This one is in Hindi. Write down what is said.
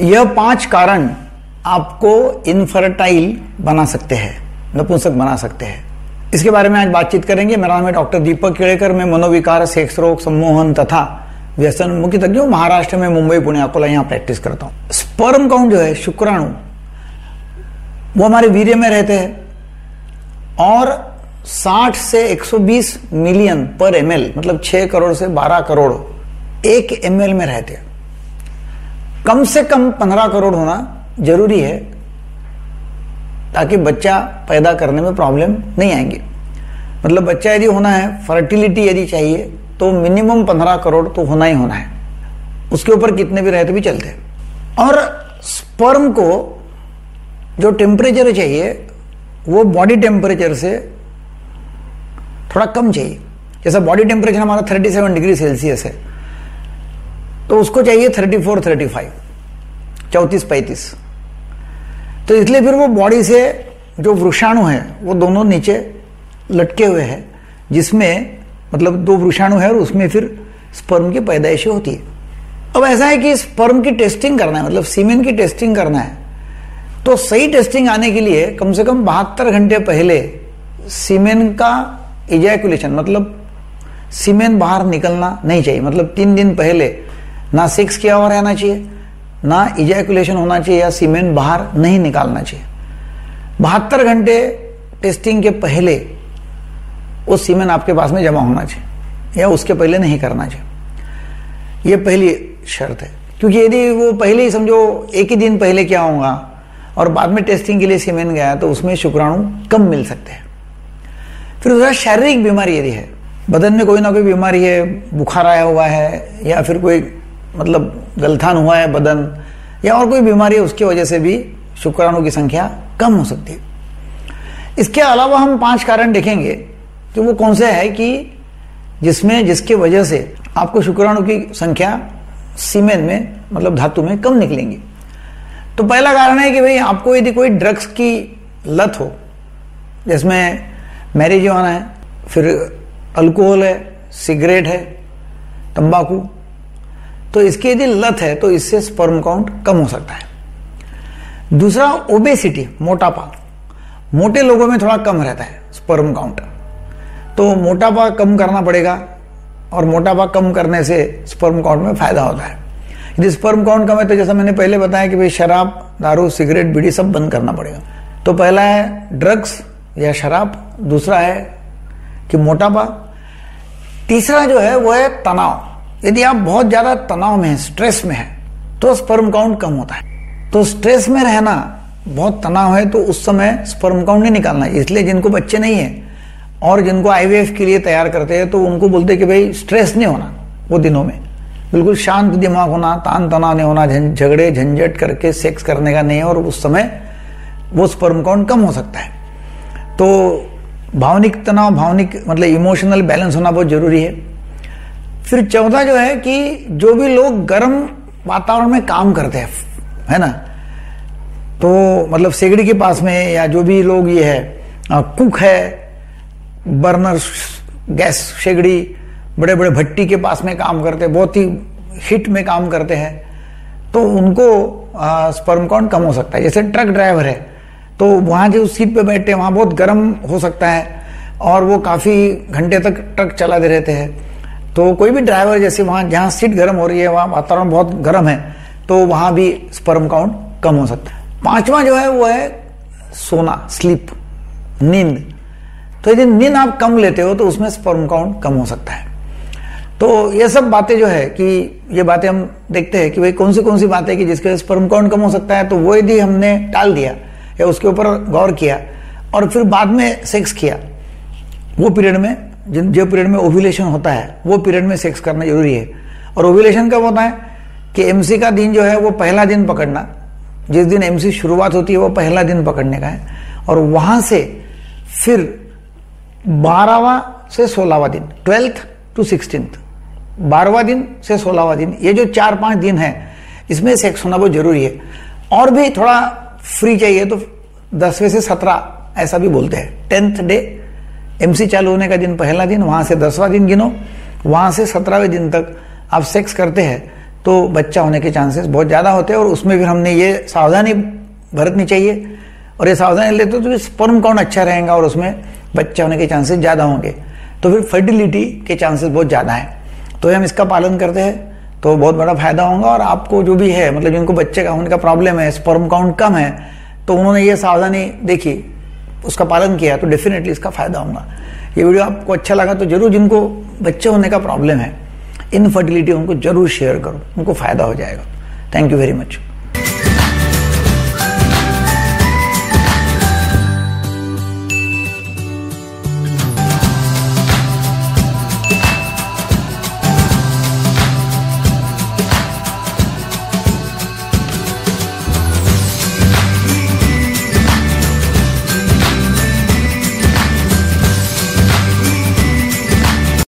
यह पाँच कारण आपको इनफर्टाइल बना सकते हैं, नपुंसक बना सकते हैं। इसके बारे में आज बातचीत करेंगे। मेरा नाम है डॉक्टर दीपक केड़ेकर। मैं मनोविकार, सेक्स रोग, सम्मोहन तथा व्यसन मुख्य तज्ञ महाराष्ट्र में मुंबई, पुणे, अकोला यहाँ प्रैक्टिस करता हूँ। स्पर्म काउंट जो है, शुक्राणु, वो हमारे वीर्य में रहते हैं और 60 से 120 मिलियन पर एमएल मतलब 6 करोड़ से 12 करोड़ एक एमएल में रहते हैं। कम से कम 15 करोड़ होना ज़रूरी है ताकि बच्चा पैदा करने में प्रॉब्लम नहीं आएँगे। मतलब बच्चा यदि होना है, फर्टिलिटी यदि चाहिए तो मिनिमम 15 करोड़ तो होना ही होना है। उसके ऊपर कितने भी रहते भी चलते और स्पर्म को जो टेम्परेचर चाहिए, वो बॉडी टेम्परेचर से थोड़ा कम चाहिए। जैसा बॉडी टेम्परेचर हमारा 37 डिग्री सेल्सियस है। तो उसको चाहिए 34 35 चौतीस, पैंतीस। तो इसलिए फिर वो बॉडी से जो वृषाणु है, वो दोनों नीचे लटके हुए हैं, जिसमें मतलब दो वृषाणु है और उसमें फिर स्पर्म की पैदाइश होती है। अब ऐसा है कि स्पर्म की टेस्टिंग करना है मतलब सीमेन की टेस्टिंग करना है। तो सही टेस्टिंग आने के लिए कम से कम बहत्तर घंटे पहले सीमेन का इजैकुलेशन मतलब सीमेन बाहर निकलना नहीं चाहिए। मतलब तीन दिन पहले ना सेक्स किया हुआ रहना चाहिए, ना इजैकुलेशन होना चाहिए या सीमेन बाहर नहीं निकालना चाहिए। बहत्तर घंटे टेस्टिंग के पहले वो सीमेन आपके पास में जमा होना चाहिए या उसके पहले नहीं करना चाहिए। ये पहली शर्त है। क्योंकि यदि वो पहले ही समझो, एक ही दिन पहले क्या होगा और बाद में टेस्टिंग के लिए सीमेन गया तो उसमें शुक्राणु कम मिल सकते हैं। फिर दूसरा शारीरिक बीमारी यदि है, बदन में कोई ना कोई बीमारी है, बुखार आया हुआ है या फिर कोई मतलब गलथान हुआ है, बदन, या और कोई बीमारी है, उसकी वजह से भी शुक्राणु की संख्या कम हो सकती है। इसके अलावा हम पाँच कारण देखेंगे कि वो कौन से है कि जिसमें, जिसके वजह से आपको शुक्राणु की संख्या सीमेन में मतलब धातु में कम निकलेंगी। तो पहला कारण है कि भाई, आपको यदि कोई ड्रग्स की लत हो, जिसमें मैरिजुआना है, फिर अल्कोहल है, सिगरेट है, तंबाकू तो इसकी यदि लत है तो इससे स्पर्म काउंट कम हो सकता है। दूसरा ओबेसिटी मोटापा। मोटे लोगों में थोड़ा कम रहता है स्पर्म काउंट तो मोटापा कम करना पड़ेगा और मोटापा कम करने से स्पर्म काउंट में फ़ायदा होता है। यदि स्पर्म काउंट कम है तो जैसा मैंने पहले बताया कि भाई शराब, दारू, सिगरेट, बीड़ी सब बंद करना पड़ेगा। तो पहला है ड्रग्स या शराब, दूसरा है कि मोटापा। तीसरा जो है, वो है तनाव। यदि आप बहुत ज़्यादा तनाव में है स्ट्रेस में है तो स्पर्म काउंट कम होता है। तो स्ट्रेस में रहना, बहुत तनाव है तो उस समय स्पर्म काउंट नहीं निकालना। इसलिए जिनको बच्चे नहीं है और जिनको आईवीएफ के लिए तैयार करते हैं तो उनको बोलते हैं कि भाई स्ट्रेस नहीं होना वो दिनों में। बिल्कुल शांत दिमाग होना तान तनाव नहीं होना झगड़े, झंझट करके सेक्स करने का नहीं है और उस समय वो स्पर्म काउंट कम हो सकता है। तो भावनिक तनाव, भावनिक मतलब इमोशनल बैलेंस होना बहुत ज़रूरी है। फिर चौथा जो है कि जो भी लोग गर्म वातावरण में काम करते हैं है ना? तो मतलब सेगड़ी के पास में या जो भी लोग ये है आ, कुक है बर्नर गैस शेगड़ी बड़े बड़े भट्टी के पास में काम करते हैं बहुत ही हिट में काम करते हैं तो उनको स्पर्म काउंट कम हो सकता है। जैसे ट्रक ड्राइवर है तो वहाँ जो सीट पे बैठे वहाँ बहुत गर्म हो सकता है और वो काफ़ी घंटे तक ट्रक चलाते रहते हैं। तो कोई भी ड्राइवर जैसे वहाँ, जहाँ सीट गर्म हो रही है, वहाँ वातावरण बहुत गर्म है तो वहाँ भी स्पर्म काउंट कम हो सकता है। पांचवा जो है, वो है सोना स्लीप नींद। तो यदि नींद आप कम लेते हो तो उसमें स्पर्म काउंट कम हो सकता है। तो ये सब बातें जो है कि, ये बातें हम देखते हैं कि भाई कौन सी कौन सी बातें कि जिसके स्पर्म काउंट कम हो सकता है तो वो यदि हमने टाल दिया, या उसके ऊपर गौर किया, और फिर बाद में सेक्स किया, वो पीरियड में जिन जो पीरियड में ओव्यूलेशन होता है, वो पीरियड में सेक्स करना ज़रूरी है। और ओव्यूलेशन कब होता है कि एमसी का दिन जो है, वो पहला दिन पकड़ना। जिस दिन एमसी शुरुआत होती है, वो पहला दिन पकड़ने का है। और वहाँ से फिर बारहवा से सोलहवा दिन ट्वेल्थ टू सिक्सटींथ बारहवा दिन से सोलहवा दिन, ये जो चार पाँच दिन है, इसमें सेक्स होना बहुत ज़रूरी है। और भी थोड़ा फ्री चाहिए तो दसवें से सत्रह, ऐसा भी बोलते हैं। टेंथ डे एमसी चालू होने का दिन पहला दिन, वहाँ से दसवां दिन गिनो, वहाँ से सत्रहवें दिन तक आप सेक्स करते हैं तो बच्चा होने के चांसेस बहुत ज़्यादा होते हैं और उसमें फिर हमने ये सावधानी बरतनी चाहिए। और ये सावधानी लेते तो स्पर्म काउंट अच्छा रहेगा और उसमें बच्चा होने के चांसेस ज़्यादा होंगे। तो फिर फर्टिलिटी के चांसेस बहुत ज़्यादा हैं। तो हम इसका पालन करते हैं तो बहुत बड़ा फ़ायदा होगा और आपको जो भी है मतलब जिनको बच्चे का होने का प्रॉब्लम है स्पर्म काउंट कम है तो उन्होंने ये सावधानी देखी। उसका पालन किया तो डेफिनेटली इसका फ़ायदा होगा। ये वीडियो आपको अच्छा लगा तो ज़रूर जिनको बच्चे होने का प्रॉब्लम है इनफर्टिलिटी उनको ज़रूर शेयर करो, उनको फ़ायदा हो जाएगा। Thank you very much